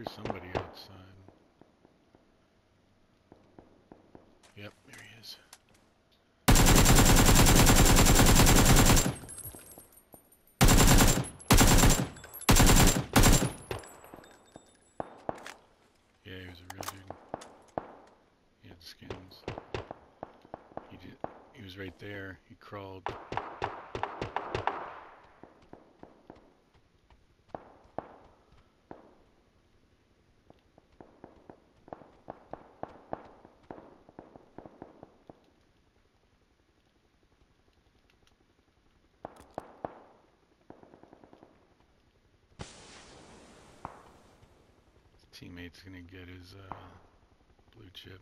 hear somebody outside. Yep, there he is. Yeah, he was a real dude. He had skins. He did. He was right there. He crawled. Teammate's gonna get his uh, blue chip.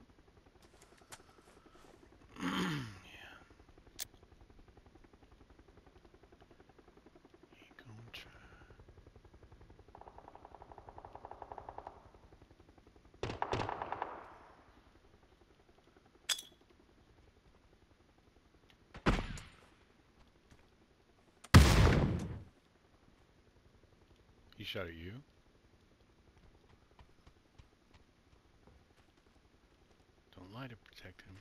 yeah. Gonna try. He shot at you? Don't lie to protect him.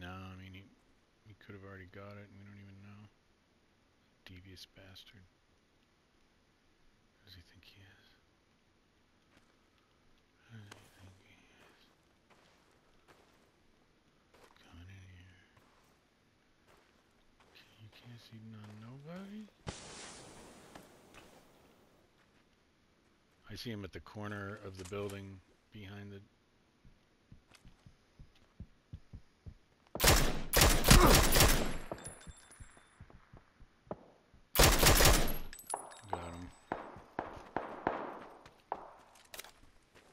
No, I mean, he, he could have already got it and we don't even know. Bastard. Who does he think he is? Who does he think he is? Coming in here. You can't see none, nobody? I see him at the corner of the building behind the